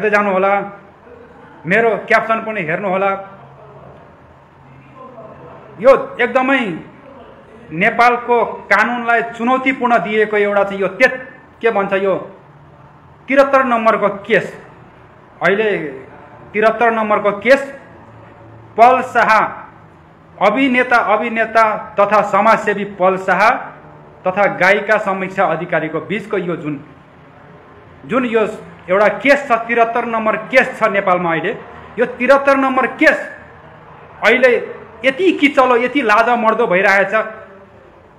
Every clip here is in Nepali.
हेर्दै जानुहोला मेरो क्याप्सन पनि हेर्नुहोला यो एकदमै नेपालको कानुनलाई चुनौतीपूर्ण दिएको एउटा चाहिँ यो त्यत के भन्छ यो? त्रिहत्तर नम्बरको केस। अहिले त्रिहत्तर नम्बरको केस। पल शाह अभिनेता अभिनेता तथा समाजसेवी पल शाह तथा गायिका समीक्षा अधिकारीको बिचको यो जुन जुन यो एउटा केस छ त्रिहत्तर नम्बर केस छ नेपालमा अहिले। यो त्रिहत्तर नम्बर केस अहिले यति किचलो यति लाजा मर्दो भइरहेछ।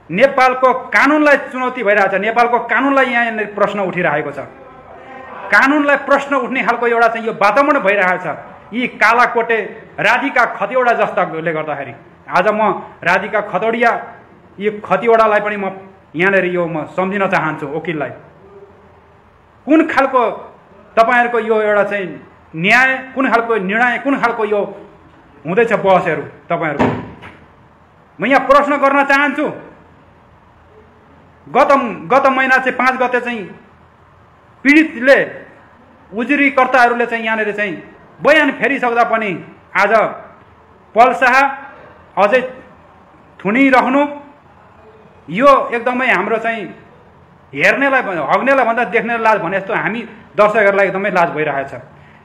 नेपालको कानुनलाई चुनौती भइरहेछ। नेपालको कानुनलाई यहाँ प्रश्न उठिरहेको छ। कानुनलाई प्रश्न उठ्ने खालको एउटा चाहिँ यो वातावरण भइरहेछ। यी कालाकोटे राधिका खतिवडा जस्ताले गर्दाखेरि। आज म राधिका खतौडिया यी खतिवडालाई पनि म यहाँनिर यो म सम्झिन चाहन्छु वकिललाई। कुन खालको तपाईँहरूको यो एउटा चाहिँ न्याय कुन खालको निर्णय कुन खालको यो हुँदैछ बहसहरू तपाईँहरूको? म यहाँ प्रश्न गर्न चाहन्छु। गत गत महिना चाहिँ पाँच गते चाहिँ पीडितले उजुरीकर्ताहरूले चाहिँ यहाँनिर चाहिँ बयान फेरिसक्दा पनि आज पल शाह अझै थुनिरहनु। यो एकदमै हाम्रो चाहिँ हेर्नेलाई हग्नेलाई भन्दा देख्नेलाई लाज भने जस्तो हामी दर्शकहरूलाई एकदमै लाज भइरहेछ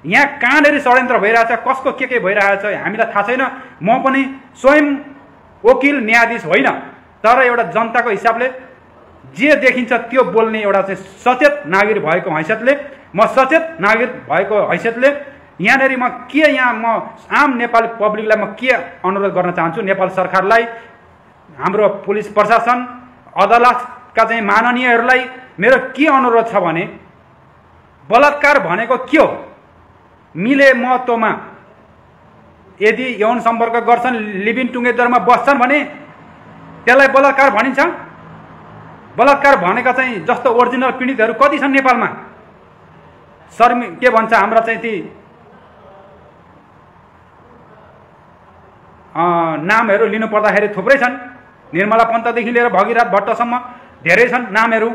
यहाँ कहाँनिर षड्यन्त्र भइरहेछ कसको के के भइरहेछ हामीलाई थाहा छैन। म पनि स्वयं वकिल न्यायाधीश होइन तर एउटा जनताको हिसाबले जे देखिन्छ त्यो बोल्ने एउटा चाहिँ सचेत नागरिक भएको हैसियतले म सचेत नागरिक भएको हैसियतले यहाँनिर म के यहाँ म आम नेपाली पब्लिकलाई म के अनुरोध गर्न चाहन्छु? नेपाल सरकारलाई हाम्रो पुलिस प्रशासन अदालतका चाहिँ माननीयहरूलाई मेरो के अनुरोध छ भने बलात्कार भनेको के हो? मिले महत्त्वमा यदि यौन सम्पर्क गर्छन् लिभिङ टुगेदरमा बस्छन् भने त्यसलाई बलात्कार भनिन्छ। बलात्कार भनेका चाहिँ जस्तो ओरिजिनल पीडितहरू कति छन् नेपालमा? शर्मी के भन्छ हाम्रा चाहिँ ती नामहरू लिनु पर्दाखेरि थुप्रै छन्। निर्मला पन्तदेखि लिएर भगीरथ भट्टसम्म धेरै छन् नामहरू।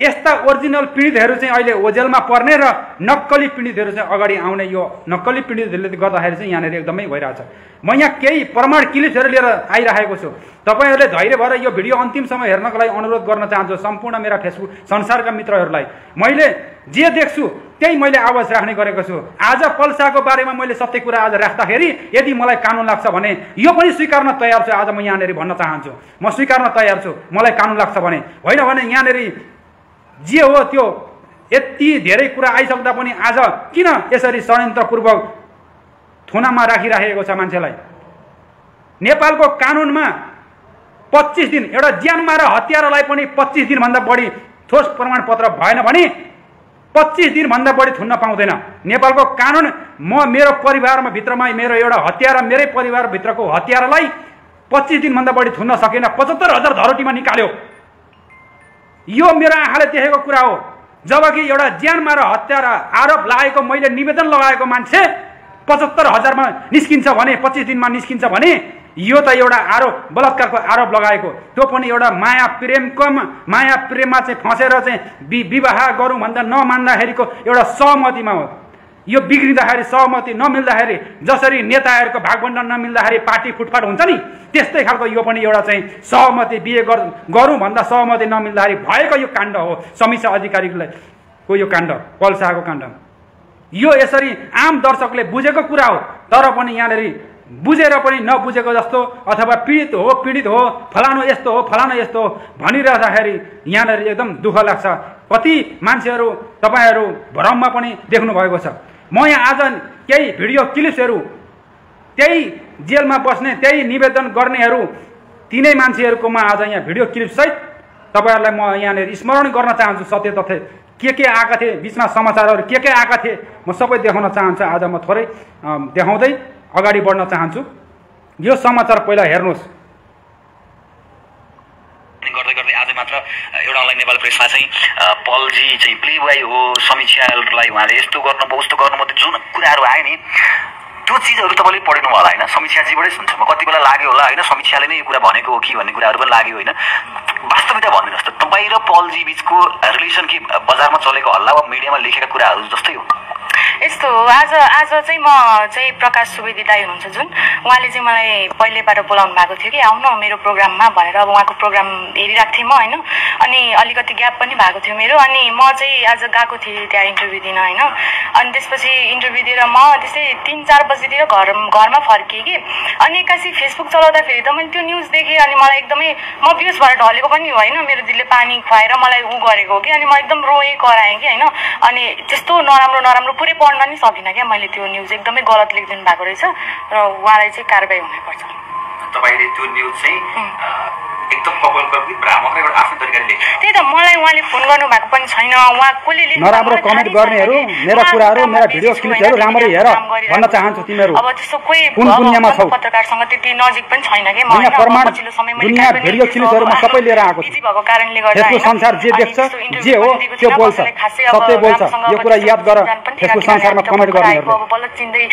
यस्ता ओरिजिनल पीडितहरू चाहिँ अहिले ओजेलमा पर्ने र नक्कली पीडितहरू चाहिँ अगाडि आउने यो नक्कली पीडितहरूले गर्दाखेरि चाहिँ यहाँनिर एकदमै भइरहेछ। म यहाँ केही प्रमाण क्लिप्सहरू लिएर आइरहेको छु। तपाईँहरूले धैर्य भएर यो भिडियो अन्तिमसम्म हेर्नको लागि अनुरोध गर्न चाहन्छु सम्पूर्ण मेरा फेसबुक संसारका मित्रहरूलाई। मैले जे देख्छु त्यही मैले आवाज राख्ने गरेको छु। आज पल्साको बारेमा मैले सत्य कुरा आज राख्दाखेरि यदि मलाई कानुन लाग्छ भने यो पनि स्वीकार्न तयार छु। आज म यहाँनिर भन्न चाहन्छु। म स्वीकार्न तयार छु। मलाई कानुन लाग्छ भने। होइन भने यहाँनिर जे हो त्यो यति धेरै कुरा आइसक्दा पनि आज किन यसरी षड्यन्त्रपूर्वक थुनामा राखिराखेको छ मान्छेलाई? नेपालको कानुनमा पच्चिस दिन एउटा ज्यानमा र हतियारालाई पनि पच्चिस दिनभन्दा बढी ठोस प्रमाणपत्र भएन भने पच्चिस दिनभन्दा बढी थुन्न पाउँदैन। नेपालको कानुन म मेरो परिवारमा भित्रमा मेरो एउटा हतियारा मेरै परिवारभित्रको हतियारालाई पच्चिस दिनभन्दा बढी थुन्न सकेन। पचहत्तर हजार धरोटीमा निकाल्यो। यो मेरो आँखाले देखेको कुरा हो। जबकि एउटा ज्यानमा र हत्या र आरोप लागेको मैले निवेदन लगाएको मान्छे पचहत्तर हजारमा निस्किन्छ भने पच्चिस दिनमा निस्किन्छ भने यो त एउटा आरोप बलात्कारको आरोप लगाएको। त्यो पनि एउटा माया प्रेमको माया प्रेममा चाहिँ फँसेर चाहिँ वि विवाह गरौँ भन्दा नमान्दाखेरिको एउटा सहमतिमा हो। यो बिग्रिँदाखेरि सहमति नमिल्दाखेरि जसरी नेताहरूको भागभण्डन नमिल्दाखेरि पार्टी फुटफाट हुन्छ नि त्यस्तै खालको यो पनि एउटा चाहिँ सहमति बिहे गरौँ भन्दा सहमति नमिल्दाखेरि भएको यो काण्ड हो समीक्षा अधिकारीलाई को यो काण्ड पल्साको काण्ड। यो यसरी आम दर्शकले बुझेको कुरा हो तर पनि यहाँनिर बुझेर पनि नबुझेको जस्तो अथवा पीडित हो पीडित हो फलानु यस्तो हो फलानु यस्तो हो भनिरहँदाखेरि यहाँनिर एकदम दुःख लाग्छ। कति मान्छेहरू तपाईँहरू भ्रममा पनि देख्नु भएको छ। म यहाँ आज केही भिडियो क्लिप्सहरू त्यही जेलमा बस्ने त्यही निवेदन गर्नेहरू तिनै मान्छेहरूकोमा आज यहाँ भिडियो क्लिपसहित तपाईँहरूलाई म यहाँनिर स्मरण गर्न चाहन्छु सत्य तथ्य। के के आएका थिए बिचमा समाचारहरू के के आएका थिए म सबै देखाउन चाहन्छु। आज म थोरै देखाउँदै अगाडि बढ्न चाहन्छु। यो समाचार पहिला हेर्नुहोस्। गर्दै गर्दै आज मात्र एउटा अनलाइन नेपाल प्रेसमा चाहिँ पलजी चाहिँ प्ले बोय हो समीक्षालाई उहाँले यस्तो गर्नुभयो उस्तो गर्नुभयो जुन कुराहरू आयो नि त्यो चिजहरू तपाईँले पढ्नु होला होइन? समीक्षाजीबाटै सुन्छ म कति बेला लाग्यो होला होइन? समीक्षाले नै यो कुरा भनेको हो कि भन्ने कुराहरू पनि लाग्यो होइन? वास्तविकता भनिदिनुहोस् त तपाईँ र पलजी बिचको रिलेसन कि बजारमा चलेको हल्ला वा मिडियामा लेखेका कुराहरू जस्तै हो? यस्तो हो। आज आज चाहिँ म चाहिँ प्रकाश सुवेदी दाई हुनुहुन्छ जुन। उहाँले चाहिँ मलाई पहिलेबाट बोलाउनु भएको थियो कि आउनु मेरो प्रोग्राममा भनेर अब उहाँको प्रोग्राम हेरिरहेको थिएँ म होइन? अनि अलिकति ग्याप पनि भएको थियो मेरो। अनि म चाहिँ आज गएको थिएँ त्यहाँ इन्टरभ्यू दिन होइन? अनि त्यसपछि इन्टरभ्यू दिएर म त्यस्तै तिन चार बजीतिर घर घरमा फर्केँ कि अनि एक्कासी फेसबुक चलाउँदाखेरि त मैले त्यो न्युज देखेँ अनि मलाई एकदमै म बेस भएर ढलेको पनि होइन। मेरो दिदीले पानी खुवाएर मलाई ऊ गरेको हो कि? अनि म एकदम रोएँ कराएँ कि होइन? अनि त्यस्तो नराम्रो नराम्रो पुरै पढ्न नि सकिनँ क्या मैले त्यो न्युज एकदमै गलत लेखिदिनु भएको रहेछ र उहाँलाई चाहिँ कारवाही हुनुपर्छ। तपाईँले त्यो न्युज चाहिँ एकदम कपाल कल्पी भ्रामक र एउटा आफ्नो तरिकाले लेख्नु त्यही त मलाई उहाँले फोन गर्नुभएको पनि छैन। उहाँ कसले लेख्नु नराम्रो भएको कमेन्ट गर्नेहरू। मेरा कुराहरू, मेरा भिडियो क्लिपहरू राम्ररी हेर। भन्न। चाहन्छु तिमीहरू। अब त्यस्तो कोही कुन दुनियाँमा छौ? पत्रकारसँग त्यति नजिक पनि छैन कि? म प्रमाण, दुनियाँ भिडियो क्लिपहरू म सबै लिएर आएको छु। भएको कारणले गर्दा फेसबुक संसार जे देख्छ जे हो त्यो बोल्छ। कसैलाई खासै अब सत्य बोल्छ। यो कुरा याद गर। फेसबुक संसारमा कमेन्ट आएको, अब बल्ल चिन्दै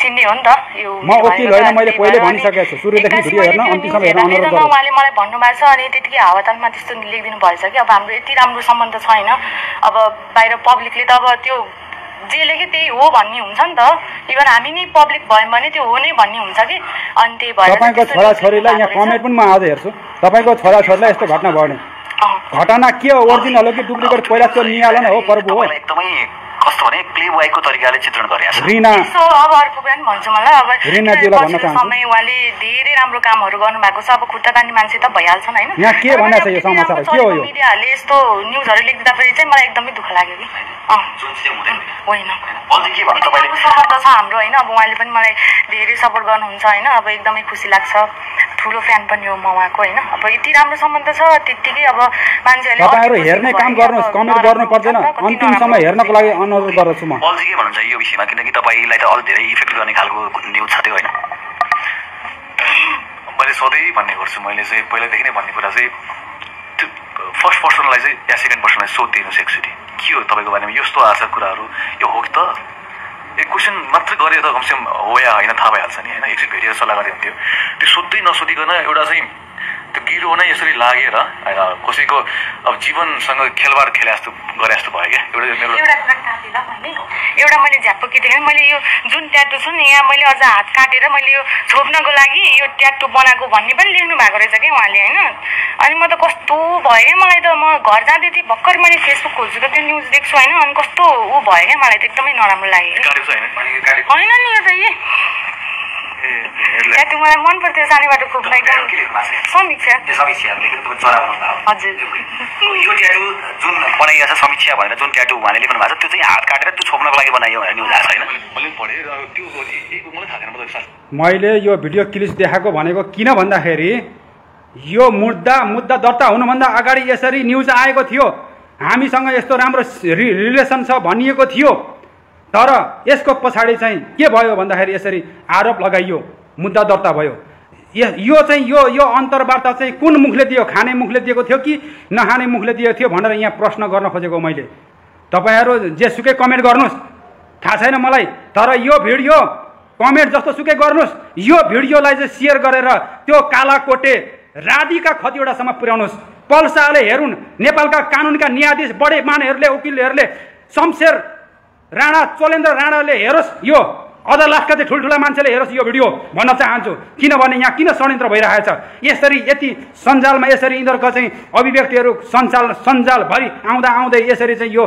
चिन्ने हो नि त। यो म वकिल होइन, मैले पहिले भनिसकेको छु, सुरुदेखि भिडियो हेर्न, अन्तिमसम्म हेर्न अनुरोध हेर्दाखेरि गरेँ। उहाँले मलाई भन्नुभएको छ अनि त्यतिकै हावातालमा त्यस्तो लेखिदिनु भएछ कि? अब हाम्रो यति राम्रो सम्बन्ध छैन। अब बाहिर पब्लिकले त अब त्यो जे लेख्यो त्यही हो भन्ने हुन्छ नि त। इभन हामी नै पब्लिक भयौँ भने त्यो हो नै भन्ने हुन्छ कि? अनि त्यही भएर तपाईँको छोराछोरीलाई यहाँ कमेन्ट पनि म आज हेर्छु। तपाईँको छोराछोरीलाई यस्तो घटना रहेछ। अँ। घटना के हो? ओरिजिनल हो कि डुप्लिकेट पहिला त्यो निहाल न हो प्रभु हो। एकदमै कस्तो भने प्ले बोयको तरिकाले चित्रण गरेको छ रिना। यसो अब अर्को कुरा पनि भन्छु मलाई अब रिनाजीलाई भन्न पछिल्लो चाहन्छु। समय उहाँले धेरै राम्रो कामहरू गर्नुभएको छ। अब खुट्टा तान्ने मान्छे त भइहाल्छन् होइन। यहाँ के भनेको छ यो समाचार? के हो यो? मिडियाहरूले यस्तो न्युजहरू लेखिदिँदाखेरि चाहिँ मलाई एकदमै दुःख लाग्यो कि। अँ। जुन चाहिँ हुँदैन। होइन। अझै के भन्नु तपाईँले? सपोर्ट त छ हाम्रो होइन। अब उहाँले पनि मलाई धेरै सपोर्ट गर्नुहुन्छ होइन। अब एकदमै खुसी लाग्छ। ठुलो फ्यान पनि हो म उहाँको होइन। अब यति राम्रो सम्बन्ध छ त्यत्तिकै अब मान्छेहरूले तपाईँहरू हेर्ने काम गर्नुहोस् कमेन्ट गर्नु पर्दैन अन्तिम समय हेर्नको। लागि अनुरोध गर्दछु म। बलजी के भन्नुहुन्छ? यो विषयमा किनकि तपाईँलाई त अलिक धेरै इफेक्ट गर्ने खालको न्युज छ त्यो होइन। मैले सधैँ भन्ने गर्छु। मैले चाहिँ पहिलादेखि नै भन्ने कुरा चाहिँ फर्स्ट पर्सनलाई चाहिँ या सेकेन्ड पर्सनलाई सोधिदिनुहोस् एकचोटि के हो तपाईँको बारेमा? यस्तो आएको कुराहरू। यो हो कि त? एक क्वेसन मात्रै गरे त कमसेकम हो या होइन? थाहा भइहाल्छ नि होइन? एकचोटि भेटेर सल्लाह गरे हुन्थ्यो। त्यो सोध्दै नसोधिकन एउटा चाहिँ त्यो नै यसरी लागेर होइन कसैको अब जीवनसँग खेलबाड खेले जस्तो गरे जस्तो भयो क्या? एउटा मेरो एउटा मैले। एउटा मैले झ्याप्पो के देखेँ मैले यो जुन ट्याटु छ नि यहाँ मैले अझ हात काटेर मैले यो छोप्नको लागि यो ट्याटु बनाएको भन्ने पनि लेख्नु भएको रहेछ कि उहाँले होइन? अनि म त कस्तो भयो क्या मलाई त म घर जाँदै थिएँ भर्खर मैले फेसबुक खोल्छु त त्यो न्युज देख्छु होइन? अनि कस्तो ऊ भयो क्या? मलाई त एकदमै नराम्रो लाग्यो। होइन नि यो त यी ए, यसलाई- ट्याटु मलाई मन पर्थ्यो सानैबाट खोप्न? समीक्षा? त्यो हजुर। यो ट्याटु जुन बनाइएको छ समीक्षा भनेर जुन ट्याटु उहाँले लेख्नु भएको छ त्यो चाहिँ हात काटेर त्यो छोप्नको लागि बनाइयो भनेर न्युज आएको छ होइन? मैले पनि पढेँ र त्यो यही मलाई थाहा छैन म त सास मैले यो भिडियो क्लिप देखाएको भनेको किन भन्दाखेरि यो मुद्दा मुद्दा दर्ता हुनुभन्दा अगाडि यसरी न्युज आएको थियो। हामीसँग यस्तो राम्रो रि रिलेसन छ भनिएको थियो। तर यसको पछाडि चाहिँ के भयो भन्दाखेरि यसरी आरोप लगाइयो मुद्दा दर्ता भयो। य- चाहिँ यो यो अन्तर्वार्ता चाहिँ कुन मुखले दियो खाने मुखले दिएको थियो कि नखाने मुखले दिएको थियो भनेर यहाँ प्रश्न गर्न खोजेको मैले। तपाईँहरू जेसुकै कमेन्ट गर्नुहोस् थाहा छैन मलाई तर यो भिडियो कमेन्ट जस्तो सुकै गर्नुहोस् यो भिडियोलाई चाहिँ सेयर गरेर त्यो कालाकोटे राधिका खतिवटासम्म पुर्याउनुहोस्। पल्साले हेरुन् नेपालका कानुनका न्यायाधीश बडे मानेहरूले वकिलहरूले शमशेर राणा चोलेन्द्र राणाले हेरोस् यो अदालतका चाहिँ ठुल्ठुला मान्छेले हेरोस् यो भिडियो भन्न चाहन्छु किनभने यहाँ किन षड्यन्त्र भइरहेछ यसरी यति सञ्जालमा यसरी यिनीहरूको चाहिँ अभिव्यक्तिहरू सञ्चाल सञ्जालभरि आउँदा आउँदै यसरी चाहिँ यो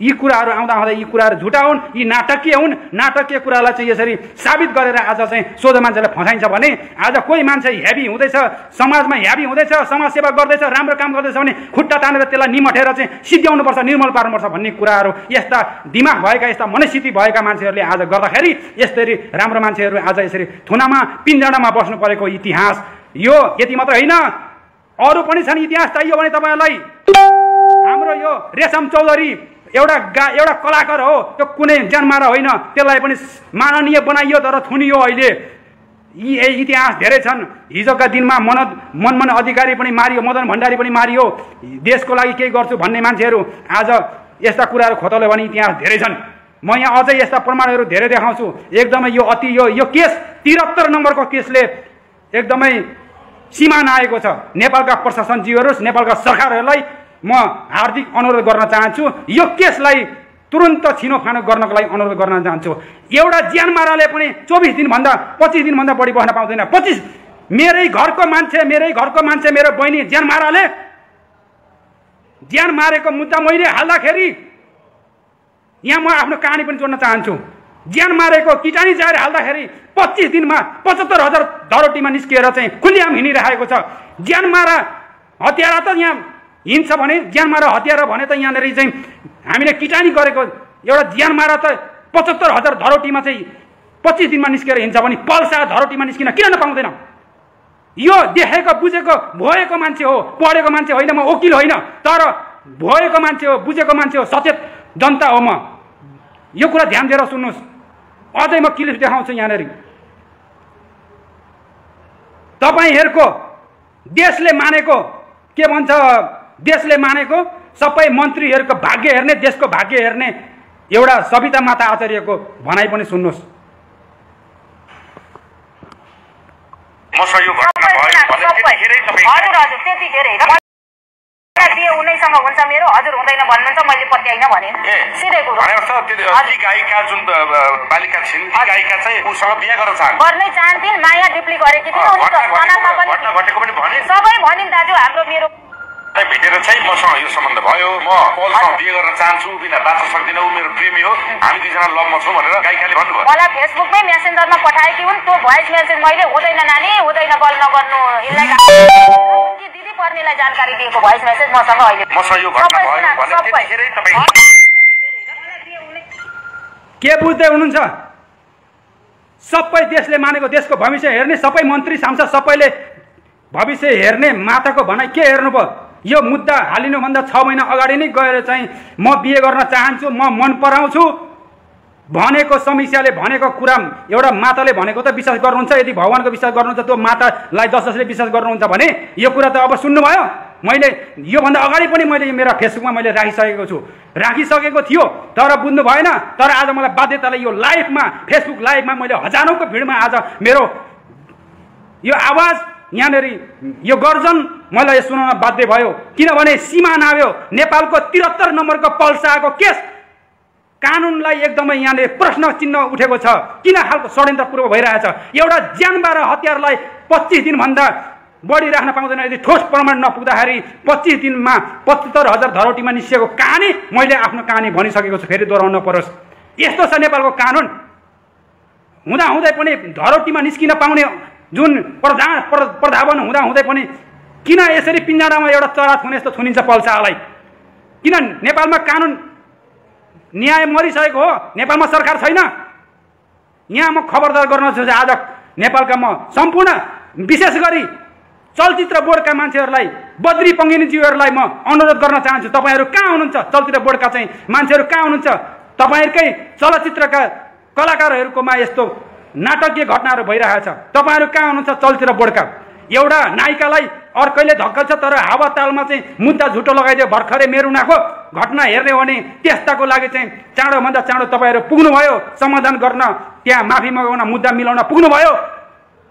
यी कुराहरू आउँदा आउँदा यी कुराहरू झुटा हुन् यी नाटकीय हुन् नाटकीय कुरालाई चाहिँ यसरी साबित गरेर आज चाहिँ सोझो मान्छेलाई फसाइन्छ भने आज कोही मान्छे हेभी हुँदैछ समाजमा हेभी हुँदैछ समाज सेवा गर्दैछ राम्रो काम गर्दैछ भने खुट्टा तानेर त्यसलाई निमठेर चाहिँ सिद्ध्याउनुपर्छ निर्मल पार्नुपर्छ भन्ने कुराहरू यस्ता दिमाग भएका यस्ता मनस्थिति भएका मान्छेहरूले आज गर्दाखेरि यसरी राम्रो मान्छेहरू आज यसरी थुनामा पिन्जडामा बस्नु परेको इतिहास। यो यति मात्र होइन। अरू पनि छन् इतिहास चाहियो भने तपाईँहरूलाई। हाम्रो यो रेशम चौधरी एउटा गा एउटा कलाकार हो। त्यो कुनै जन्माएर होइन। त्यसलाई पनि माननीय बनाइयो तर थुनियो अहिले। यी इतिहास धेरै छन्। हिजोका दिनमा मनोज मनमोहन अधिकारी पनि मारियो मदन भण्डारी पनि मारियो। देशको लागि केही गर्छु भन्ने मान्छेहरू आज यस्ता कुराहरू खोतल्यो भने इतिहास धेरै छन्। म यहाँ अझै यस्ता प्रमाणहरू धेरै देखाउँछु। एकदमै यो अति यो यो केस तिहत्तर नम्बरको केसले एकदमै सीमा नआएको छ। नेपालका प्रशासनजीवहरू नेपालका सरकारहरूलाई म हार्दिक अनुरोध गर्न चाहन्छु यो केसलाई तुरन्त छिनोफानो गर्नको लागि अनुरोध गर्न चाहन्छु। एउटा ज्यान माराले पनि चौबिस दिनभन्दा पच्चिस दिनभन्दा बढी बस्न पाउँदैन। पच्चिस मेरै घरको मान्छे मेरै घरको मान्छे मेरो बहिनी ज्यान माराले ज्यान मारेको मुद्दा मैले हाल्दाखेरि यहाँ म आफ्नो कहानी पनि जोड्न चाहन्छु। ज्यान मारेको किटानी जाएर हाल्दाखेरि पच्चिस दिनमा पचहत्तर हजार धरोटीमा निस्किएर चाहिँ खुल्लिआम हिँडिरहेको छ। ज्यान मारा हतियारा त यहाँ हिँड्छ भने ज्यान मारा हतियारा भने त यहाँनिर चाहिँ हामीले किटानी गरेको एउटा ज्यान मारा त पचहत्तर हजार धरोटीमा चाहिँ पच्चिस दिनमा निस्केर हिँड्छ भने पल्सा धरोटीमा निस्किन किन नपाउँदैन? यो देखेको बुझेको भएको मान्छे हो पढेको मान्छे होइन म वकिल होइन तर भएको मान्छे हो बुझेको मान्छे हो सचेत जनता हो म। यो कुरा ध्यान दिएर सुन्नुहोस्। अझै म क्लिप देखाउँछु यहाँनिर। तपाईँहरूको देशले मानेको के भन्छ देशले मानेको सबै मन्त्रीहरूको भाग्य हेर्ने देशको भाग्य हेर्ने एउटा सविता माता आचार्यको भनाइ पनि सुन्नुहोस्। मसँग यो घटना भयो भने त्यतिखेरै तपाईँ हजुर हजुर त्यतिखेरै दिए उनैसँग हुन्छ मेरो। हजुर हुँदैन भन्नुहुन्छ मैले पत्याइन भने। सिधै कुरो। गायिका जुन बालिका छिन् गायिका चाहिँ उसँग बिहा गर्न चाहन् गर्नै चाहन्थिन् माया डिप्ली गरेकी थिइन् उनी घटना घटेको पनि भने। सबै भनिन् दाजु हाम्रो मेरो भेटेर चाहिँ मसँग यो सम्बन्ध भयो। म पलसँग बिहे गर्न चाहन्छु बिना बाँच्न सक्दिनँ ऊ मेरो प्रेमी हो। हामी दुईजना लभमा छौँ भनेर गायिकाले भन्नुभयो। मलाई फेसबुकमै मेसेन्जरमा पठाएकी हुन् त्यो भोइस मेसेज मैले हुँदैन नानी हुँदैन बल नगर्नु यसलाई दिदी पर्नेलाई जानकारी दिएको भोइस मेसेज मसँग अहिले। मसँग यो घटना भयो भने सबै। त्यतिखेरै तपाईँ के बुझ्दै हुनुहुन्छ? सबै देशले मानेको देशको भविष्य हेर्ने सबै मन्त्री सांसद सबैले भविष्य हेर्ने माताको भनाइ के हेर्नुभयो? यो मुद्दा हालिनुभन्दा छ महिना अगाडि नै गएर चाहिँ म बिहे गर्न चाहन्छु म मन पराउँछु। भनेको समस्याले भनेको कुरा एउटा माताले भनेको त विश्वास गर्नुहुन्छ यदि भगवान्को विश्वास गर्नुहुन्छ त्यो मातालाई जस जसले विश्वास गर्नुहुन्छ भने यो कुरा त अब सुन्नुभयो। मैले योभन्दा अगाडि पनि मैले यो मेरा फेसबुकमा मैले राखिसकेको छु। राखिसकेको थियो तर बुझ्नु भएन। तर आज मलाई बाध्यताले यो लाइभमा फेसबुक लाइभमा मैले हजारौँको भिडमा आज मेरो यो आवाज यहाँनिर यो गर्जन मलाई सुनाउन बाध्य भयो। किनभने सीमा नाव्यो नेपालको त्रिहत्तर नम्बरको पल्साको केस। कानुनलाई एकदमै यहाँले प्रश्न चिन्ह उठेको छ। किन खालको षड्यन्त्रपूर्व भइरहेछ? एउटा ज्यानबार हतियारलाई पच्चिस दिनभन्दा बढी राख्न पाउँदैन। यदि ठोस प्रमाण नपुग्दाखेरि पच्चिस दिनमा पचहत्तर हजार धरोटीमा निस्किएको कहानी मैले आफ्नो कहानी भनिसकेको छु। फेरि दोहोऱ्याउन परोस् यस्तो छ नेपालको कानुन। हुँदा हुँदै पनि धरोटीमा निस्किन पाउने जुन प्रधा प्र- प्रधावन हुँदा हुँदै पनि किन यसरी पिञ्जरामा एउटा चरा थुने जस्तो थुनिन्छ पल्सालाई? किन नेपालमा कानुन न्याय मरिसकेको हो? नेपालमा सरकार छैन? यहाँ म खबरदार गर्न चाहन्छु आज नेपालका म सम्पूर्ण विशेष गरी चलचित्र बोर्डका मान्छेहरूलाई बद्री पङ्गिनीज्यूहरूलाई म अनुरोध गर्न चाहन्छु। तपाईँहरू कहाँ हुनुहुन्छ? चलचित्र बोर्डका चाहिँ मान्छेहरू कहाँ हुनुहुन्छ? तपाईँहरूकै चलचित्रका कलाकारहरूकोमा यस्तो नाटकीय घटनाहरू भइरहेछ। तपाईँहरू कहाँ हुनुहुन्छ? चलचित्र बोर्डका। एउटा नायिकालाई अर्कैले धक्कल्छ तर हावातालमा चाहिँ मुद्दा झुटो लगाइदियो भर्खरै मेरुनाको घटना हेर्ने हो भने त्यस्ताको लागि चाहिँ चाँडोभन्दा चाँडो तपाईँहरू पुग्नुभयो। समाधान गर्न त्यहाँ माफी मगाउन मुद्दा मिलाउन पुग्नुभयो।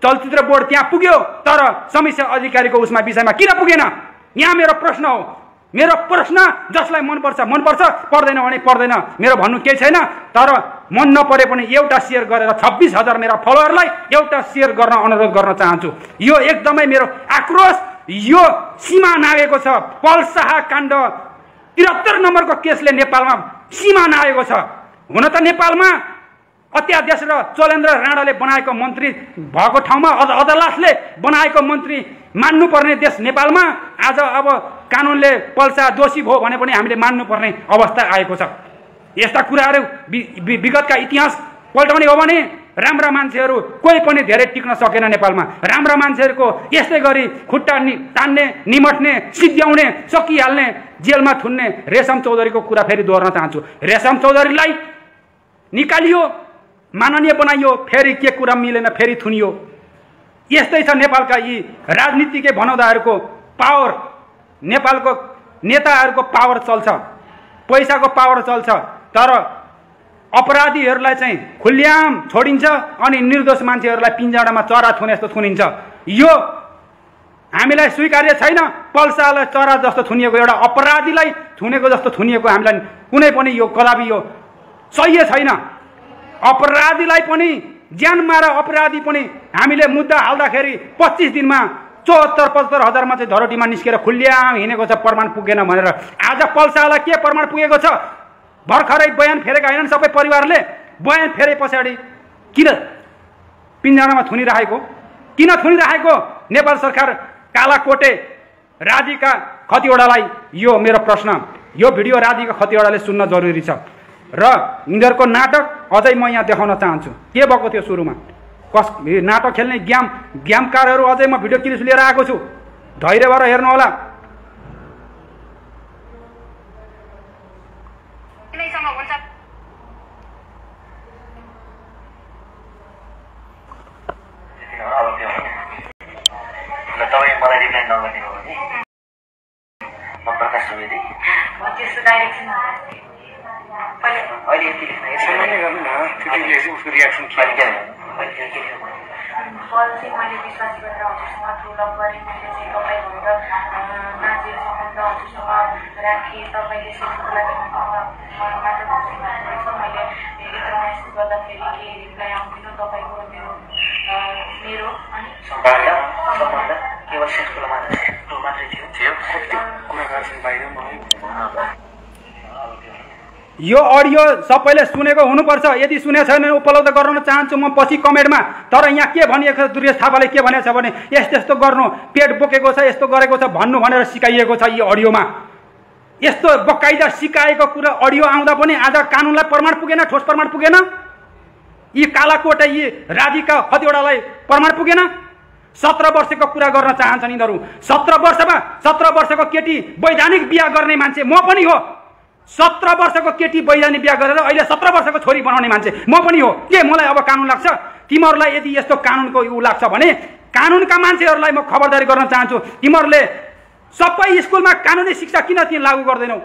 चलचित्र बोर्ड त्यहाँ पुग्यो तर समीक्षा अधिकारीको उसमा विषयमा किन पुगेन? यहाँ मेरो प्रश्न हो। मेरो प्रश्न जसलाई मनपर्छ मनपर्छ। पर्दैन भने पर्दैन। मेरो भन्नु केही छैन। तर मन नपरे पनि एउटा सेयर गरेर छब्बिस हजार मेरा फलोअरलाई एउटा सेयर गर्न अनुरोध गर्न चाहन्छु। यो एकदमै मेरो आक्रोश यो सीमा नागेको छ। पल्साह काण्ड त्रिहत्तर नम्बरको केसले नेपालमा सीमा नागेको छ। हुन त नेपालमा अत्यादेश र चलेन्द्र राणाले बनाएको मन्त्री भएको ठाउँमा अद अदालतले बनाएको मन्त्री मान्नुपर्ने देश नेपालमा आज अब कानुनले पल्सा दोषी भयो भने पनि हामीले मान्नुपर्ने अवस्था आएको छ। यस्ता कुराहरू विगतका इतिहास पल्टाउने हो भने राम्रा मान्छेहरू कोही पनि धेरै टिक्न सकेन नेपालमा। राम्रा मान्छेहरूको यस्तै गरी खुट्टा नि तान्ने निमट्ने सिद्ध्याउने सकिहाल्ने जेलमा थुन्ने रेशम चौधरीको कुरा फेरि दोहोर्न चाहन्छु। रेशम चौधरीलाई निकालियो माननीय बनाइयो फेरि के कुरा मिलेन फेरि थुनियो। यस्तै छ नेपालका यी राजनीतिकै भनौदाहरूको पावर। नेपालको नेताहरूको पावर चल्छ पैसाको पावर चल्छ। तर अपराधीहरूलाई चाहिँ खुल्याम छोडिन्छ अनि निर्दोष मान्छेहरूलाई पिन्जडामा चरा थुने जस्तो थुनिन्छ यो हामीलाई स्वीकार्य छैन। पल्सालाई चरा जस्तो थुनिएको एउटा अपराधीलाई थुनेको जस्तो थुनिएको हामीलाई कुनै पनि यो कदापि यो सही छैन। अपराधीलाई पनि ज्यान मार अपराधी पनि हामीले मुद्दा हाल्दाखेरि पच्चिस दिनमा चौहत्तर पचहत्तर हजारमा चाहिँ धरोटीमा निस्केर खुल्याम हिँडेको छ प्रमाण पुगेन भनेर। आज पल्सालाई के प्रमाण पुगेको छ? भर्खरै बयान फेरेका होइनन् सबै परिवारले। बयान फेरे पछाडि किन पिन्जरामा थुनिराखेको किन थुनिराखेको नेपाल सरकार कालाकोटे राजीका खतिवडालाई यो मेरो प्रश्न। यो भिडियो राजीका खतिवडाले सुन्न जरुरी छ। र यिनीहरूको नाटक अझै म यहाँ देखाउन चाहन्छु। के भएको थियो सुरुमा? कस नाटक खेल्ने ज्ञाम ज्ञामकारहरू अझै म भिडियो क्लिप लिएर आएको छु। धैर्य भएर हेर्नु होला कुनैसँग हुन्छ अब त्यो ल तपाईँ मलाई रिप्लाई नगर्ने हो भने म प्रकाश सुवेदी त्यस्तो डाइरेक्सन अहिले अहिले यति लेख्न यति गर्नु न त्यति लेखेपछि उसको रियाक्सन के अहिले के अहिले के लेख्नु फल चाहिँ मैले विश्वास गरेर टोलअप गरेँ मैले चाहिँ तपाईँबाट नाजिर सम्बन्ध हजुरसँग राखेँ तपाईँले सेवाको लागि मात्र मैले यत्रो मेसेज गर्दाखेरि केही रिप्लाई आउँदैन तपाईँको मेरो मेरो अनि केवल सेक्सको मात्र थियो। थियो। कति कुरा गर्छन् बाहिर मलाई यो अडियो सबैले सुनेको हुनुपर्छ। यदि सुनेको छैन भने उपलब्ध गराउन चाहन्छु म पछि कमेन्टमा। तर यहाँ के भनिएको छ दुर्गेश थापाले के भनेको छ भने यस्तो यस्तो गर्नु पेट बोकेको छ यस्तो गरेको छ भन्नु भनेर सिकाइएको छ यो अडियोमा। यस्तो बकाइदा सिकाएको कुरा अडियो आउँदा पनि आज कानुनलाई प्रमाण पुगेन ठोस प्रमाण पुगेन? यी कालाकोट यी राजीका कतिवटालाई प्रमाण पुगेन? सत्र वर्षको कुरा गर्न चाहन्छन् यिनीहरू। सत्र वर्षमा सत्र वर्षको केटी वैधानिक बिहा गर्ने मान्छे म पनि हो। सत्र वर्षको केटी वैधानिक बिहा गरेर अहिले सत्र वर्षको छोरी बनाउने मान्छे। म पनि हो। के मलाई अब कानुन लाग्छ? तिमीहरूलाई यदि यस्तो कानुनको ऊ लाग्छ भने कानुनका मान्छेहरूलाई म खबरदारी गर्न चाहन्छु। तिमीहरूले सबै स्कुलमा कानुनी शिक्षा किन तिमी लागू गर्दैनौ?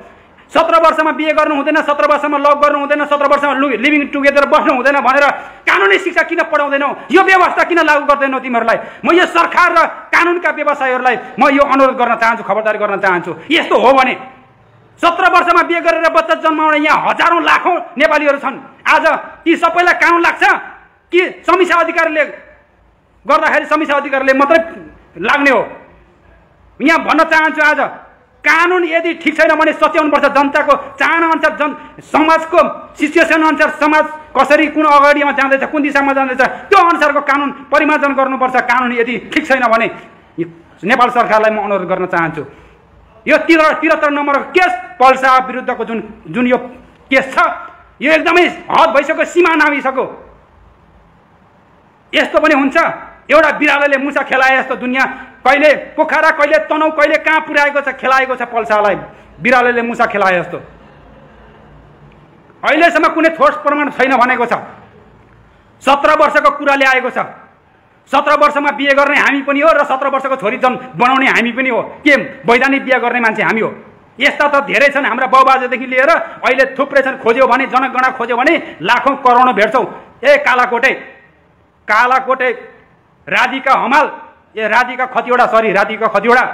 सत्र वर्षमा बिहे गर्नु हुँदैन सत्र वर्षमा लभ गर्नु हुँदैन सत्र वर्षमा लु लिभिङ टुगेदर बस्नु हुँदैन भनेर कानुनी शिक्षा किन पढाउँदैनौ? यो व्यवस्था किन लागू गर्दैनौ तिमीहरूलाई? म यो सरकार र कानुनका व्यवसायीहरूलाई म यो अनुरोध गर्न चाहन्छु खबरदारी गर्न चाहन्छु। यस्तो हो भने सत्र वर्षमा बिहे गरेर बच्चा जन्माउने यहाँ हजारौँ लाखौँ नेपालीहरू छन्। आज ती सबैलाई कानुन लाग्छ कि समीक्षा अधिकारीले गर्दाखेरि समीक्षा अधिकारीले मात्रै लाग्ने हो? यहाँ भन्न चाहन्छु आज कानुन यदि ठिक छैन भने सच्याउनुपर्छ जनताको चाहना अनुसार जन समाजको सिचुएसन अनुसार समाज कसरी कुन अगाडिमा जाँदैछ कुन दिशामा जाँदैछ त्यो अनुसारको कानुन परिमार्जन गर्नुपर्छ। कानुन यदि ठिक छैन भने यो नेपाल सरकारलाई म अनुरोध गर्न चाहन्छु। यो तिर त्रिहत्तर नम्बरको केस पल्सा विरुद्धको जुन जुन यो केस छ यो एकदमै हद भइसक्यो सीमा नामिसक्यो। यस्तो पनि हुन्छ। एउटा बिरालोले मुसा खेलाए जस्तो दुनियाँ कहिले पोखरा कहिले तनौ कहिले कहाँ पुर्याएको छ खेलाएको छ पल्सालाई। बिरालोले मुसा खेलाए जस्तो। अहिलेसम्म कुनै ठोस प्रमाण छैन भनेको छ। सत्र वर्षको कुरा ल्याएको छ। सत्र वर्षमा बिहे गर्ने हामी पनि हो र सत्र वर्षको छोरी जन बनाउने हामी पनि हो। के वैधानिक बिहे गर्ने मान्छे हामी हो। यस्ता त धेरै छन् हाम्रा बाउबाजेदेखि लिएर अहिले थुप्रै छन्। खोज्यो भने जनगणना खोज्यो भने लाखौँ करोडौँ भेट्छौँ। ए कालाकोटे! कालाकोटे! राधिका हमाल! ए राधिका खतिवडा सरी राधिका खतिवडा!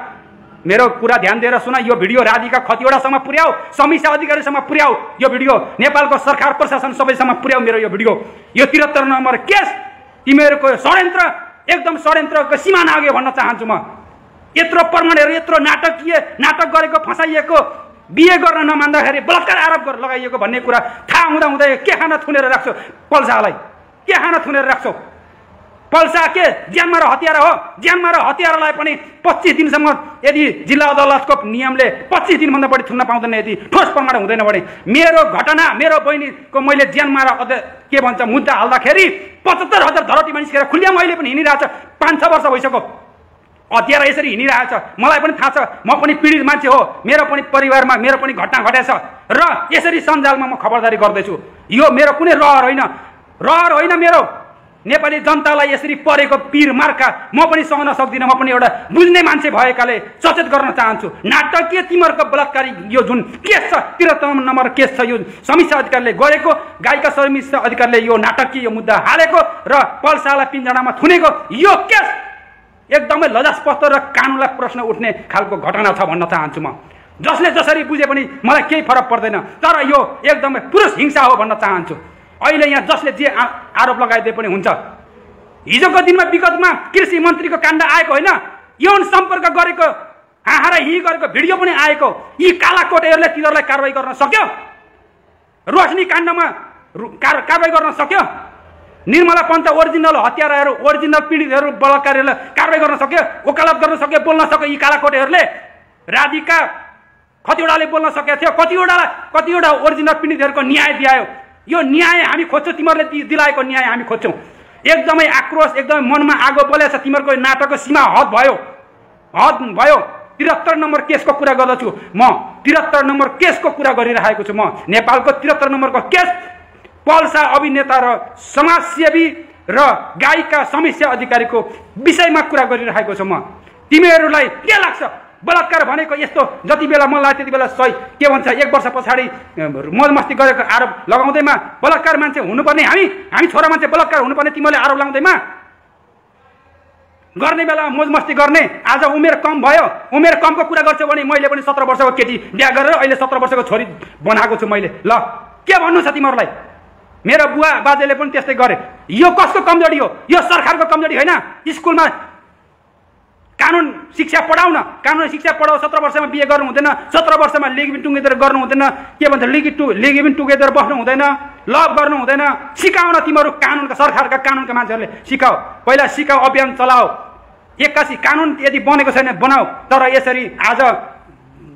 मेरो कुरा ध्यान दिएर सुन यो भिडियो राधिका खतिवडासम्म पुर्याऊ समीक्षा अधिकारीसम्म पुर्याऊ यो भिडियो नेपालको सरकार प्रशासन सबैसम्म पुर्याऊ मेरो यो भिडियो। यो त्रिहत्तर नम्बर केस तिमीहरूको षड्यन्त्र एकदम षड्यन्त्रको सीमा नाग्यो भन्न चाहन्छु म। यत्रो प्रमाणहरू यत्रो नाटकीय नाटक गरेको फसाइएको बिहे गर्न नमान्दाखेरि बलात्कार आरोप गरेर लगाइएको भन्ने कुरा थाहा हुँदा हुँदै के खान थुनेर राख्छौ पल्सालाई? के खान थुनेर राख्छौ? पल्सा के ज्यानमा र हतियार हो ज्यानमा र हतियारलाई पनि पच्चिस दिनसम्म यदि जिल्ला अदालतको नियमले पच्चिस दिनभन्दा बढी थुन्न पाउँदैन यदि ठोस प्रमाण हुँदैन भने मेरो घटना मेरो बहिनीको मैले ज्यानमा र के भन्छ मुद्दा हाल्दाखेरि पचहत्तर हजार धरतीमा निस्केर खुलिया अहिले पनि हिँडिरहेछ पाँच छ वर्ष भइसक्यो। हतियार यसरी हिँडिरहेछ मलाई पनि थाहा छ म पनि पीडित मान्छे हो मेरो पनि परिवारमा मेरो पनि घटना घटेछ। र यसरी सञ्जालमा म खबरदारी गर्दैछु। यो मेरो कुनै रहर होइन रहर होइन मेरो। नेपाली जनतालाई यसरी परेको पिर मार्का म पनि सहन सक्दिनँ। म पनि एउटा बुझ्ने मान्छे भएकाले सचेत गर्न चाहन्छु। नाटकीय तिमीहरूको बलात्कारी यो जुन केस छ त्रिहत्तर नम्बर केस छ यो समीक्षा अधिकारीले गरेको गायिका समीक्षा अधिकारीले यो नाटकीय यो मुद्दा हालेको र पल्सालाई पिन्जडामा थुनेको यो केस एकदमै लजास्पस्त र कानुनलाई प्रश्न उठ्ने खालको घटना छ भन्न चाहन्छु म। जसले जसरी बुझे पनि मलाई केही फरक पर्दैन तर यो एकदमै पुरुष हिंसा हो भन्न चाहन्छु। अहिले यहाँ जसले जे आरोप लगाइदिए पनि हुन्छ। हिजोको दिनमा विगतमा कृषि मन्त्रीको काण्ड आएको होइन यौन सम्पर्क गरेको हाँहा र हि गरेको भिडियो पनि आएको। यी काला कोटेहरूले तिनीहरूलाई कारवाही गर्न सक्यो? रोशनी काण्डमा कारवाही गर्न सक्यो? निर्मला पन्त ओरिजिनल हत्याराहरू ओरिजिनल पीडितहरू बलात्कारीहरूलाई कारवाही गर्न सक्यो? वकालत गर्न सक्यो? बोल्न सक्यो यी कालाकोटेहरूले? राधिका कतिवटाले बोल्न सकेको थियो? कतिवटा कतिवटा ओरिजिनल पीडितहरूको न्याय दिलायो यो न्याय हामी खोज्छौँ तिमीहरूले दिलाएको न्याय हामी खोज्छौँ। एकदमै आक्रोश एकदमै मनमा आगो बलेछ तिमीहरूको नाटकको सीमा हद भयो। हद भयो। त्रिहत्तर नम्बर केसको कुरा गर्दछु म। त्रिहत्तर नम्बर केसको कुरा गरिरहेको छु म। नेपालको त्रिहत्तर नम्बरको केस पल्सा अभिनेता र समाजसेवी र गायिका समस्या अधिकारीको विषयमा कुरा गरिरहेको छु म। तिमीहरूलाई के लाग्छ? बलात्कार भनेको यस्तो जति बेला मलाई त्यति बेला सही। के भन्छ एक वर्ष पछाडि मजमस्ती गरेको आरोप लगाउँदैमा बलात्कार मान्छे हुनुपर्ने हामी? हामी छोरा मान्छे बलात्कार हुनुपर्ने तिमीहरूले आरोप लगाउँदैमा? गर्ने बेलामा मोजमस्ती गर्ने आज उमेर कम भयो। उमेर कमको कुरा गर्छौ भने मैले पनि सत्र वर्षको केटी बिहा गरेर अहिले सत्र वर्षको छोरी बनाएको छु मैले। ल के भन्नु छ तिमीहरूलाई? मेरो बुवा बाजेले पनि त्यस्तै गरे। यो कसको कमजोरी हो? यो सरकारको कमजोरी होइन? स्कुलमा कानुन शिक्षा पढाउन। कानुन शिक्षा पढाउ सत्र वर्षमा बिहे गर्नु हुँदैन। सत्र वर्षमा लिगिबिन टुगेदर गर्नु हुँदैन। के भन्छ लिगि टु लिगिबिन टुगेदर बस्नु हुँदैन। लभ गर्नु हुँदैन। सिकाउन तिमीहरू कानुनका सरकारका कानुनका मान्छेहरूले सिकाऊ। पहिला सिकाऊ अभियान चलाऊ। एक्कासी कानुन यदि बनेको छैन बनाऊ। तर यसरी आज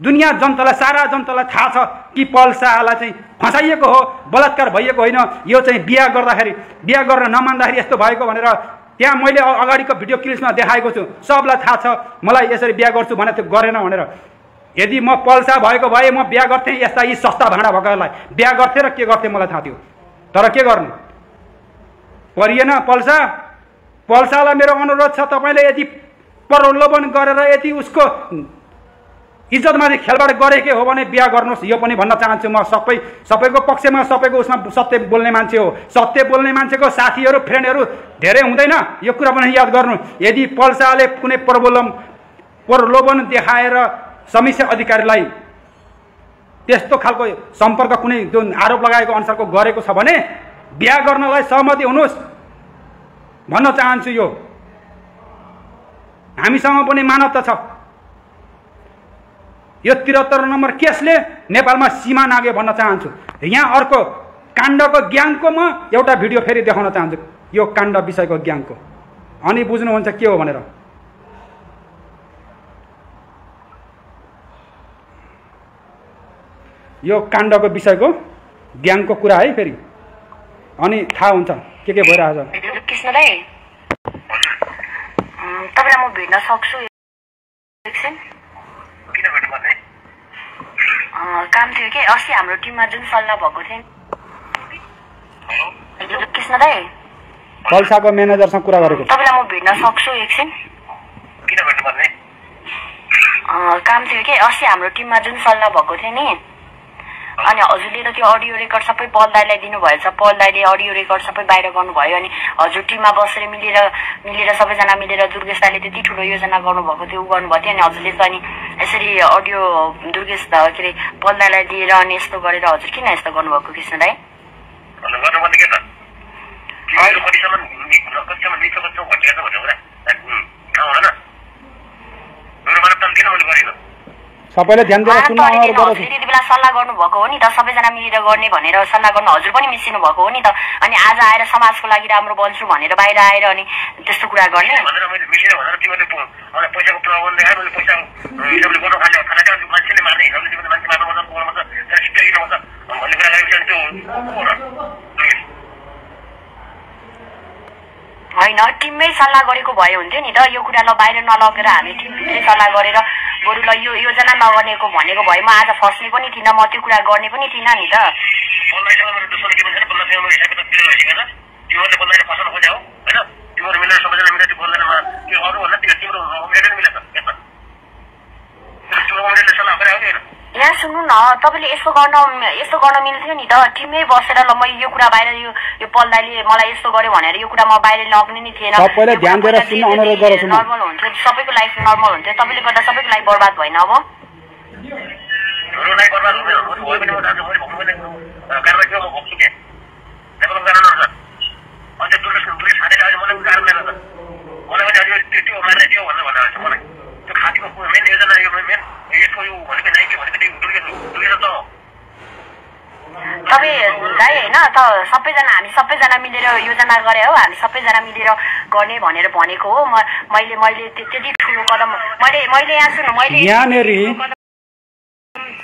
दुनियाँ जनतालाई सारा जनतालाई थाहा छ कि पल शाहलाई चाहिँ फसाइएको हो बलात्कार भइएको होइन। यो चाहिँ बिहा गर्दाखेरि बिहा गर्न नमान्दाखेरि यस्तो भएको भनेर त्यहाँ मैले अगाडिको भिडियो क्लिप्समा देखाएको छु। सबलाई थाहा छ मलाई यसरी बिहा गर्छु भने त्यो गरेन भनेर। यदि म पल्सा भएको भए म बिहा गर्थेँ यस्ता यी सस्ता भाँडा भएकोलाई बिहा गर्थेँ र के गर्थेँ मलाई थाहा थियो। तर के गर्नु? परिएन पल्सा। पल्सालाई मेरो अनुरोध छ तपाईँले यदि प्रलोभन गरेर यदि उसको इज्जतमाथि खेलबाड गरेकै हो भने बिहा गर्नुहोस्। यो पनि भन्न चाहन्छु म सबै सबैको पक्षमा सबैको उसमा सत्य बोल्ने मान्छे हो। सत्य बोल्ने मान्छेको साथीहरू फ्रेन्डहरू धेरै हुँदैन। यो कुरा पनि याद गर्नु। यदि पल्साले कुनै प्रबोलम प्रलोभन देखाएर समीक्षा अधिकारीलाई त्यस्तो खालको सम्पर्क कुनै जुन आरोप लगाएको अनुसारको गरेको छ भने बिहा गर्नलाई सहमति हुनुहोस्। भन्न चाहन्छु यो। हामीसँग पनि मानवता छ। यो त्रिहत्तर नम्बर केसले नेपालमा सीमा नाग्यो भन्न चाहन्छु। यहाँ अर्को काण्डको ज्ञानको म एउटा भिडियो फेरि देखाउन चाहन्छु। यो काण्ड विषयको ज्ञानको। अनि बुझ्नुहुन्छ के हो भनेर। यो काण्डको विषयको ज्ञानको कुरा है फेरि। अनि थाहा हुन्छ के के अँ, तपाईँलाई म भेट्न सक्छु। एकछिन। काम थियो कि? अस्ति हाम्रो टिममा जुन सल्लाह भएको थियो। नि कृष्ण दाई। पल्साको म्यानेजरसँग कुरा गरेको। तपाईँलाई म भेट्न सक्छु एकछिन। किन भेट्नुपर्ने अँ, काम थियो कि? अस्ति हाम्रो टिममा जुन सल्लाह भएको थियो नि अनि हजुरले त त्यो अडियो रेकर्ड सबै पल दाईलाई दिनुभएछ। पल दाईले अडियो रेकर्ड सबै बाहिर गर्नुभयो अनि हजुर टिममा बसेर मिलेर मिलेर सबैजना मिलेर दुर्गेश दाईले त्यति ठुलो योजना गर्नुभएको थियो ऊ गर्नुभएको थियो अनि हजुरले त अनि यसरी अडियो दुर्गेश के अरे पल दाईलाई दिएर अनि यस्तो गरेर हजुर किन यस्तो गर्नुभएको कृष्ण दाई? किन सबैले ध्यान दिएर सुन्न हजुरले त्यति बेला सल्लाह गर्नुभएको हो नि त सबैजना मिलेर गर्ने भनेर सल्लाह गर्नु हजुर पनि मिसिनु भएको हो नि त। अनि आज आएर समाजको लागि राम्रो बन्छु भनेर बाहिर आएर अनि त्यस्तो कुरा गर्ने। मान्छेले मार्ने हिसाबले मान्छे भन्ने कुरा गरेपछि त्यो। होइन टिममै सल्लाह गरेको भए हुन्थ्यो नि त। यो कुरा ल बाहिर नलगेर हामी टिमभित्रै सल्लाह गरेर बरु ल यो योजना नगर्नेको भनेको भए म आज फस्ने पनि थिइनँ म त्यो कुरा गर्ने पनि थिइनँ नि त। यहाँ सुन्नु न तपाईँले यस्तो गर्न यस्तो गर्न मिल्थ्यो नि त। टिममै बसेर ल म यो कुरा बाहिर यो यो पल्दाले मलाई यस्तो गर्यो भनेर यो कुरा म बाहिर लग्ने नि थिएन। सबैले यो ध्यान कुरा दिएर सुन्न अनुरोध गरोस् न। नर्मल हुन्थ्यो सबैको लाइफ नर्मल हुन्थ्यो। तपाईँले गर्दा सबैको लाइफ बर्बाद भएन अब। मैले अन्त मलाई त्यो भनेर मलाई। त्यो खातीको मेन यो मेन यसको यो भनेको नाइके भनेको त्यो दुर्गे त हो तपाईँलाई होइन त सबैजना हामी सबैजना मिलेर योजना गरे हो हामी सबैजना मिलेर गर्ने भनेर भनेको हो म मैले मैले त्य- त्यति ठुलो कदम मैले मैले यहाँ सुन्नु मैले यहाँनेरि?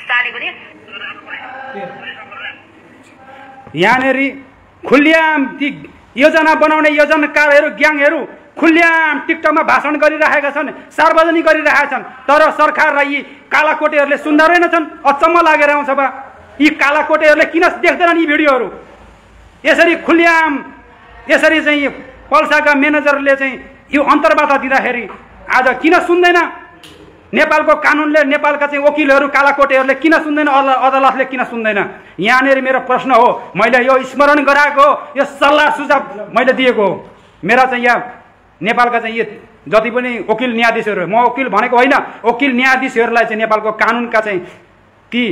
चालेको थिएँ यहाँनेरि खुल्याम ती योजना बनाउने योजनाकारहरू ग्याङहरू खुल्याम टिकटकमा भाषण गरिरहेका छन् सार्वजनिक गरिरहेका छन् तर सरकार र यी कालाकोटेहरूले सुन्दा रहेनछन् अचम्म लागेर आउँछ बा। यी कालाकोटेहरूले किन देख्दैनन् यी भिडियोहरू? यसरी खुल्याम यसरी चाहिँ पल्साका म्यानेजरले चाहिँ यो अन्तर्वार्ता दिँदाखेरि आज किन सुन्दैन? नेपालको कानुनले नेपालका चाहिँ वकिलहरू कालाकोटेहरूले किन सुन्दैन अदा- अदालतले किन सुन्दैन? यहाँनिर मेरो प्रश्न हो मैले यो स्मरण गराएको हो यो सल्लाह सुझाव मैले दिएको हो। मेरा चाहिँ यहाँ नेपालका चाहिँ यो जति पनि वकिल न्यायाधीशहरू म वकिल भनेको होइन वकिल न्यायाधीशहरूलाई चाहिँ नेपालको कानुनका चाहिँ ती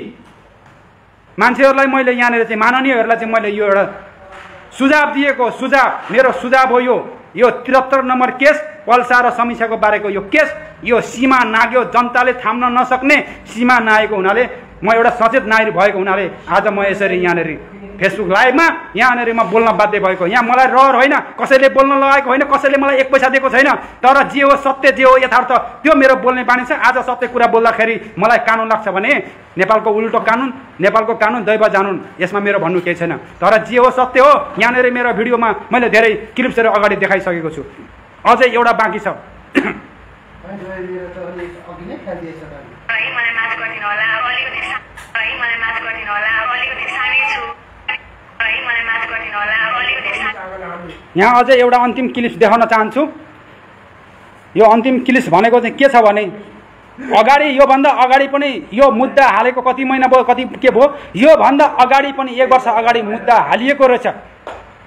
मान्छेहरूलाई मैले यहाँनिर चाहिँ माननीयहरूलाई चाहिँ मैले यो एउटा सुझाव दिएको सुझाव मेरो सुझाव हो यो। यो त्रिहत्तर नम्बर केस पल्सा र समीक्षाको बारेको यो केस यो सीमा नाग्यो जनताले थाम्न नसक्ने सीमा नागेको हुनाले म एउटा सचेत नागरिक भएको हुनाले आज म यसरी यहाँनिर फेसबुक लाइभमा यहाँनिर म बोल्न बाध्य भएको यहाँ मलाई रहर होइन कसैले बोल्न लगाएको होइन कसैले मलाई एक पैसा दिएको छैन। तर जे हो सत्य जे हो यथार्थ त्यो मेरो बोल्ने बानी छ। आज सत्य कुरा बोल्दाखेरि मलाई कानुन लाग्छ भने नेपालको उल्टो कानुन नेपालको कानुन दैव जानुन यसमा मेरो भन्नु केही छैन। तर जे हो सत्य हो यहाँनिर मेरो भिडियोमा मैले धेरै क्लिप्सहरू अगाडि देखाइसकेको छु। अझै एउटा बाँकी छ। मलाई माफ गरिदिनु होला। अलिकति यहाँ अझै एउटा अन्तिम क्लिप्स देखाउन चाहन्छु। यो अन्तिम क्लिप्स भनेको चाहिँ के छ भने अगाडि योभन्दा अगाडि पनि यो मुद्दा हालेको कति महिना भयो कति के भयो योभन्दा अगाडि पनि एक वर्ष अगाडि मुद्दा हालिएको रहेछ।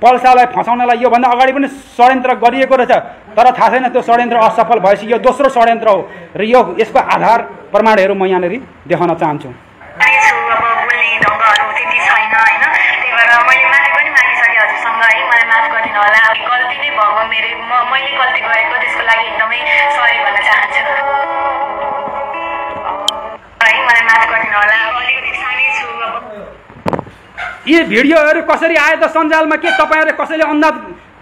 पल्सालाई फसाउनलाई योभन्दा अगाडि पनि षड्यन्त्र गरिएको रहेछ। तर थाहा छैन त्यो षड्यन्त्र असफल भएपछि यो दोस्रो षड्यन्त्र हो। र यो यसको आधार प्रमाणहरू म यहाँनिर देखाउन चाहन्छु। होला। गल्ती नै भएको मेरो म मैले गल्ती गरेको त्यसको लागि एकदमै सरी भन्न चाहन्छु। है मलाई माफ गरिदिनु होला। अलिकति सानै छु अब यी भिडियोहरू कसरी आयो त सञ्जालमा? के तपाईँहरूले कसैले अन्दाज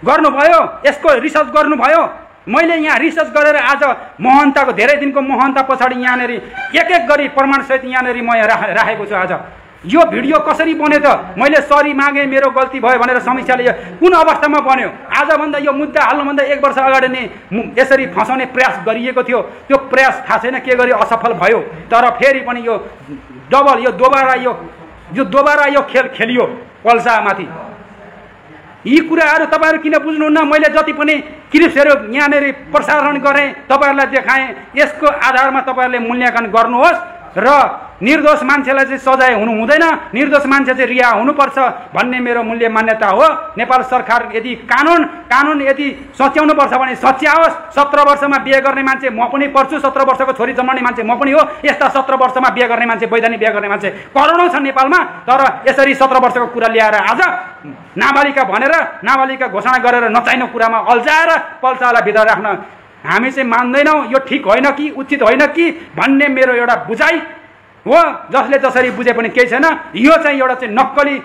गर्नुभयो? यसको रिसर्च गर्नुभयो? मैले यहाँ रिसर्च गरेर आज महन्ताको धेरै दिनको महन्ता पछाडि यहाँनिर एक एक गरी प्रमाणसहित यहाँनिर म राखेको छु आज। यो भिडियो कसरी बन्यो त? मैले सरी मागेँ मेरो गल्ती भयो भनेर समीक्षाले यो कुन अवस्थामा बन्यो? आजभन्दा यो मुद्दा हाल्नुभन्दा एक वर्ष अगाडि नै यसरी फसाउने प्रयास गरिएको थियो। त्यो प्रयास थाहा छैन के गरी असफल भयो। तर फेरि पनि यो डबल यो दोबारा यो यो दोबारा यो खेल खेलियो पल्सामाथि। यी कुराहरू तपाईँहरू किन बुझ्नुहुन्न? मैले जति पनि क्लिप्सहरू यहाँनिर प्रसारण गरेँ तपाईँहरूलाई देखाएँ। यसको आधारमा तपाईँहरूले मूल्याङ्कन गर्नुहोस्। र निर्दोष मान्छेलाई चाहिँ सजाय हुनु हुँदैन। निर्दोष मान्छे चाहिँ रिहा हुनुपर्छ भन्ने मेरो मूल्य मान्यता हो। नेपाल सरकार यदि कानुन कानुन यदि सच्याउनुपर्छ भने सच्याओस्। सत्र वर्षमा बिहे गर्ने मान्छे म पनि पर्छु। सत्र वर्षको छोरी जन्माउने मान्छे म पनि हो। यस्ता सत्र वर्षमा बिहे गर्ने मान्छे वैधानिक बिहे गर्ने मान्छे करोडौँ छन् नेपालमा। तर यसरी सत्र वर्षको कुरा ल्याएर आज नाबालिका भनेर नाबालिका घोषणा गरेर नचाहिने कुरामा अल्झाएर पल्चालाई भित्र राख्न हामी चाहिँ मान्दैनौँ यो ठिक होइन कि उचित होइन कि भन्ने मेरो एउटा बुझाइ हो जसले जसरी बुझे पनि केही छैन। यो चाहिँ एउटा चाहिँ नक्कली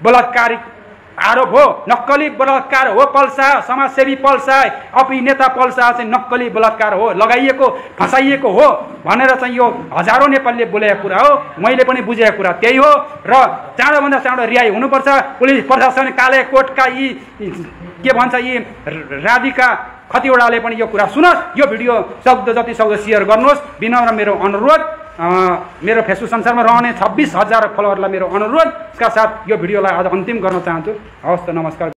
बलात्कारी आरोप हो। नक्कली बलात्कार हो पल्सा समाजसेवी पल्सा अभिनेता पल्सा चाहिँ नक्कली बलात्कार हो। लगाइएको फसाइएको हो भनेर चाहिँ यो हजारौँ नेपालीले बोलेको कुरा हो। मैले पनि बुझेको कुरा त्यही हो र चाँडोभन्दा चाँडो रिहाई हुनुपर्छ। पुलिस प्रशासन काले कोर्टका यी के भन्छ यी राधिका कतिवटाले पनि यो कुरा सुनोस् यो भिडियो सक्दो जति सक्दो सेयर गर्नुहोस् विनम्र मेरो अनुरोध मेरो फेसबुक संसारमा रहने छब्बिस हजार फलोवरलाई मेरो अनुरोधका साथ यो भिडियोलाई आज अन्तिम गर्न चाहन्छु। हवस् त नमस्कार।